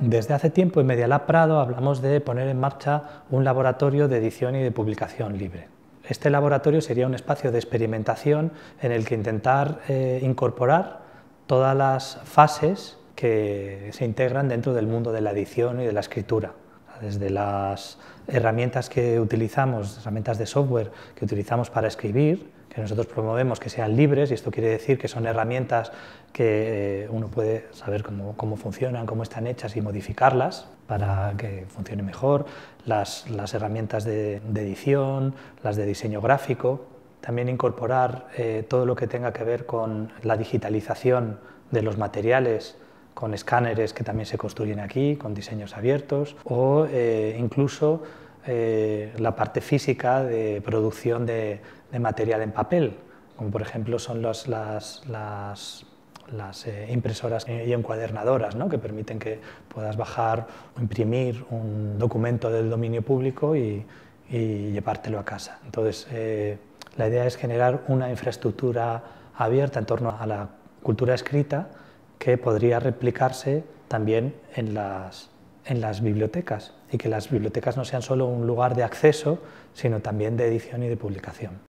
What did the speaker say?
Desde hace tiempo en Media Lab Prado hablamos de poner en marcha un laboratorio de edición y de publicación libre. Este laboratorio sería un espacio de experimentación en el que intentar eh, incorporar todas las fases que se integran dentro del mundo de la edición y de la escritura, desde las herramientas que utilizamos, herramientas de software que utilizamos para escribir, que nosotros promovemos que sean libres, y esto quiere decir que son herramientas que eh, uno puede saber cómo, cómo funcionan, cómo están hechas y modificarlas para que funcione mejor, las, las herramientas de, edición, las de diseño gráfico, también incorporar eh, todo lo que tenga que ver con la digitalización de los materiales con escáneres que también se construyen aquí, con diseños abiertos, o eh, incluso eh, la parte física de producción de, de, material en papel, como por ejemplo son los, las, las, las eh, impresoras y encuadernadoras, ¿no? que permiten que puedas bajar o imprimir un documento del dominio público y, y llevártelo a casa. Entonces, eh, la idea es generar una infraestructura abierta en torno a la cultura escrita que podría replicarse también en las, en las bibliotecas y que las bibliotecas no sean solo un lugar de acceso, sino también de edición y de publicación.